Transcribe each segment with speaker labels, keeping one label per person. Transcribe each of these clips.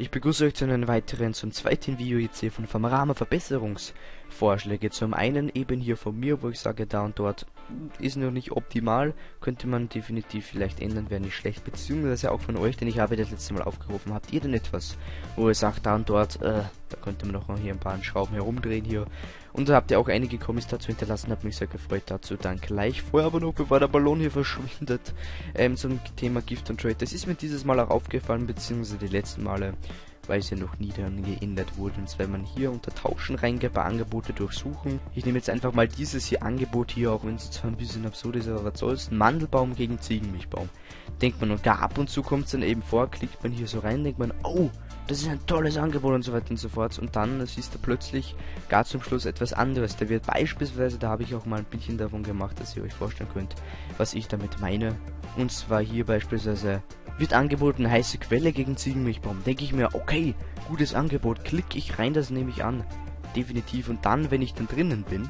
Speaker 1: Ich begrüße euch zu einem weiteren, zum zweiten Video jetzt hier von Famarama Verbesserungsvorschläge. Zum einen eben hier von mir, wo ich sage, da und dort ist noch nicht optimal, könnte man definitiv vielleicht ändern, wäre nicht schlecht, beziehungsweise auch von euch, denn ich habe das letzte Mal aufgerufen, habt ihr denn etwas, wo ihr sagt, da und dort, äh, da könnte man noch mal hier ein paar Schrauben herumdrehen hier. Und da habt ihr auch einige Kommis dazu hinterlassen, hat mich sehr gefreut dazu, dann gleich. Vorher aber noch, bevor der Ballon hier verschwindet, ähm, zum Thema Gift und Trade. Das ist mir dieses Mal auch aufgefallen, beziehungsweise die letzten Male weil es ja noch nie dann geändert wurde. Und zwar, wenn man hier unter Tauschen reingeht, bei Angebote durchsuchen. Ich nehme jetzt einfach mal dieses hier Angebot hier, auch wenn es zwar ein bisschen absurd ist, aber was soll's. Mandelbaum gegen Ziegenmilchbaum. Denkt man, und gar ab und zu kommt es dann eben vor, klickt man hier so rein, denkt man, oh, das ist ein tolles Angebot und so weiter und so fort. Und dann siehst du plötzlich gar zum Schluss etwas anderes. Da wird beispielsweise, da habe ich auch mal ein bisschen davon gemacht, dass ihr euch vorstellen könnt, was ich damit meine. Und zwar hier beispielsweise wird angeboten heiße Quelle gegen Ziegenmilchbaum. Denke ich mir, okay, gutes Angebot, klicke ich rein, das nehme ich an. Definitiv. Und dann, wenn ich dann drinnen bin,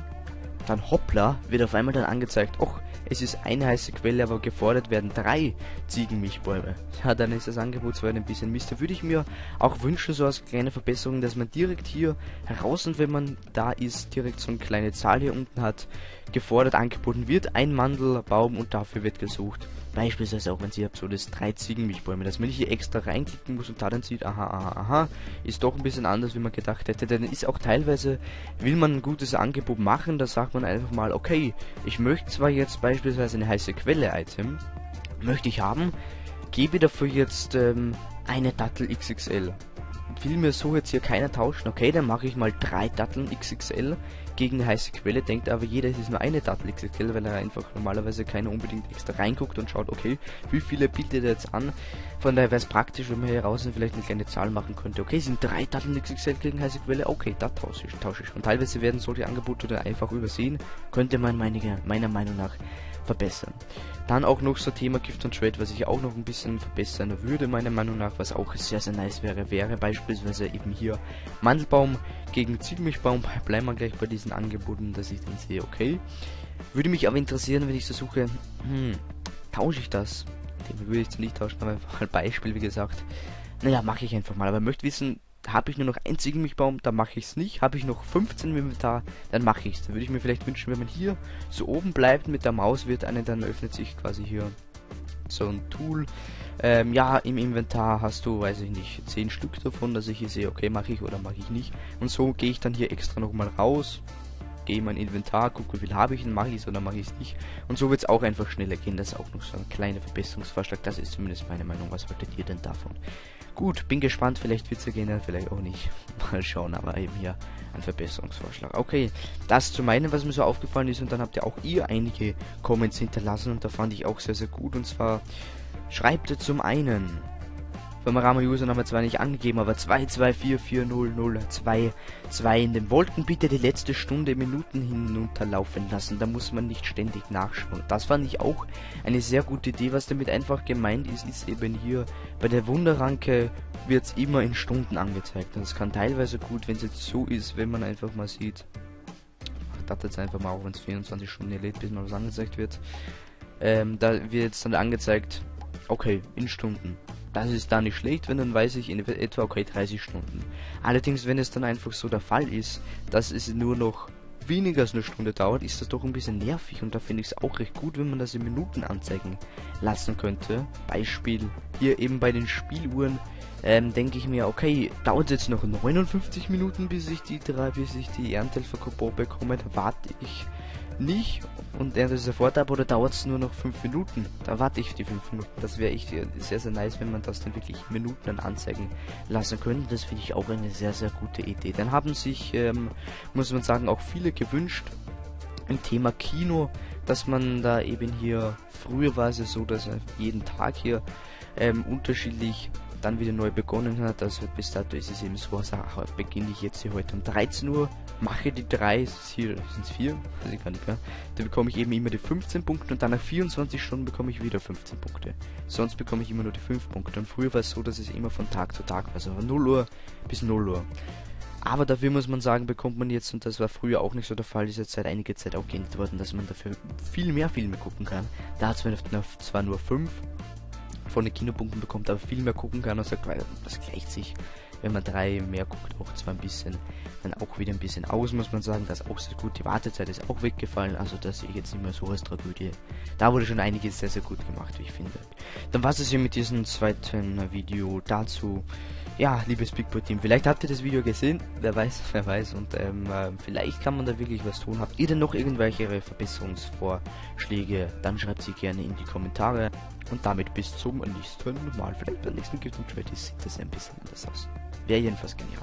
Speaker 1: dann hoppla, wird auf einmal dann angezeigt, ach, es ist eine heiße Quelle, aber gefordert werden drei Ziegenmilchbäume. Ja, dann ist das Angebot zwar ein bisschen Mist. Da würde ich mir auch wünschen, so als kleine Verbesserung, dass man direkt hier heraus und wenn man da ist, direkt so eine kleine Zahl hier unten hat, gefordert angeboten wird, ein Mandelbaum und dafür wird gesucht. Beispielsweise auch wenn sie absurd ist, drei Ziegenmilchbäume, dass man hier extra reinklicken muss und da dann sieht, aha, aha, aha, ist doch ein bisschen anders, wie man gedacht hätte. Denn ist auch teilweise, will man ein gutes Angebot machen, da sagt man einfach mal, okay, ich möchte zwar jetzt beispielsweise eine heiße Quelle-Item, möchte ich haben, gebe dafür jetzt ähm, eine Dattel XXL will mir so jetzt hier keiner tauschen. Okay, dann mache ich mal drei Datteln XXL gegen heiße Quelle. Denkt aber jeder, es ist nur eine Dattel XXL, weil er einfach normalerweise keiner unbedingt extra reinguckt und schaut, okay, wie viele bietet er jetzt an. Von daher wäre es praktisch, wenn man hier draußen vielleicht eine kleine Zahl machen könnte. Okay, sind drei Datteln XXL gegen heiße Quelle? Okay, da tausche ich, tausche ich. Und teilweise werden solche Angebote dann einfach übersehen. Könnte man meine, meiner Meinung nach verbessern. Dann auch noch so Thema Gift und Trade, was ich auch noch ein bisschen verbessern würde, meiner Meinung nach, was auch sehr, sehr nice wäre, wäre beispielsweise eben hier Mandelbaum gegen Ziegenmilchbaum. Bleiben wir gleich bei diesen Angeboten, dass ich dann sehe, okay. Würde mich aber interessieren, wenn ich so suche, hm, tausche ich das? Den würde ich nicht tauschen, aber einfach ein Beispiel, wie gesagt. Naja, mache ich einfach mal, aber möchte wissen, habe ich nur noch einen Ziegenmilchbaum, dann mache ich es nicht. Habe ich noch 15 im Inventar, dann mache ich es. Würde ich mir vielleicht wünschen, wenn man hier so oben bleibt mit der Maus, wird eine, dann öffnet sich quasi hier so ein Tool. Ähm, ja, im Inventar hast du, weiß ich nicht, 10 Stück davon, dass ich hier sehe, okay, mache ich oder mache ich nicht. Und so gehe ich dann hier extra nochmal raus, gehe in mein Inventar, gucke, wie viel habe ich mache ich es oder mache ich es nicht. Und so wird es auch einfach schneller gehen. Das ist auch noch so ein kleiner Verbesserungsvorschlag. Das ist zumindest meine Meinung. Was haltet ihr denn davon? Gut, bin gespannt, vielleicht wird es gehen, vielleicht auch nicht. Mal schauen, aber eben hier ein Verbesserungsvorschlag. Okay, das zu meinen, was mir so aufgefallen ist und dann habt ihr auch ihr einige Comments hinterlassen und da fand ich auch sehr, sehr gut und zwar schreibt ihr zum einen Firmarama Username zwar nicht angegeben, aber 2244002 in den wollten bitte die letzte Stunde Minuten hinunterlaufen lassen. Da muss man nicht ständig nachschauen. Das fand ich auch eine sehr gute Idee. Was damit einfach gemeint ist, ist eben hier bei der Wunderranke wird es immer in Stunden angezeigt. Und es kann teilweise gut, wenn es jetzt so ist, wenn man einfach mal sieht. Ich dachte jetzt einfach mal, auch wenn es 24 Stunden lädt, bis mal was angezeigt wird. Ähm, da wird jetzt dann angezeigt, okay, in Stunden. Das ist da nicht schlecht, wenn dann weiß ich in etwa, okay, 30 Stunden. Allerdings, wenn es dann einfach so der Fall ist, dass es nur noch weniger als eine Stunde dauert, ist das doch ein bisschen nervig und da finde ich es auch recht gut, wenn man das in Minuten anzeigen lassen könnte. Beispiel hier eben bei den Spieluhren ähm, denke ich mir, okay, dauert jetzt noch 59 Minuten, bis ich die drei, bis ich die Erntehelfer bekomme, da warte ich nicht und er das sofort ab oder dauert es nur noch 5 Minuten? Da warte ich die 5 Minuten. Das wäre echt sehr, sehr nice, wenn man das dann wirklich Minuten dann anzeigen lassen könnte. Das finde ich auch eine sehr, sehr gute Idee. Dann haben sich, ähm, muss man sagen, auch viele gewünscht im Thema Kino, dass man da eben hier, früher war es so, dass er jeden Tag hier ähm, unterschiedlich dann wieder neu begonnen hat. Also bis dato ist es eben so, also beginne ich jetzt hier heute um 13 Uhr, mache die drei, hier sind es vier, weiß ich gar nicht mehr. Da bekomme ich eben immer die 15 Punkte und dann nach 24 Stunden bekomme ich wieder 15 Punkte. Sonst bekomme ich immer nur die 5 Punkte. Und früher war es so, dass es immer von Tag zu Tag war, also von 0 Uhr bis 0 Uhr. Aber dafür muss man sagen, bekommt man jetzt, und das war früher auch nicht so der Fall, ist jetzt seit einiger Zeit auch geändert worden, dass man dafür viel mehr Filme gucken kann. Da hat es zwar nur 5 von den Kinopunkten bekommt, aber viel mehr gucken kann und sagt, weil das gleicht sich, wenn man drei mehr guckt, auch zwar ein bisschen, dann auch wieder ein bisschen aus, muss man sagen. Das ist auch sehr gut. Die Wartezeit ist auch weggefallen, also das sehe ich jetzt nicht mehr so als Tragödie. Da wurde schon einiges sehr, sehr gut gemacht, wie ich finde. Dann war es hier mit diesem zweiten Video dazu. Ja, liebes Big Boy Team, vielleicht habt ihr das Video gesehen, wer weiß, wer weiß, und ähm, äh, vielleicht kann man da wirklich was tun. Habt ihr denn noch irgendwelche Verbesserungsvorschläge? Dann schreibt sie gerne in die Kommentare. Und damit bis zum nächsten Mal. Vielleicht beim nächsten Gift und Trade sieht das ein bisschen anders aus. Wäre jedenfalls genial.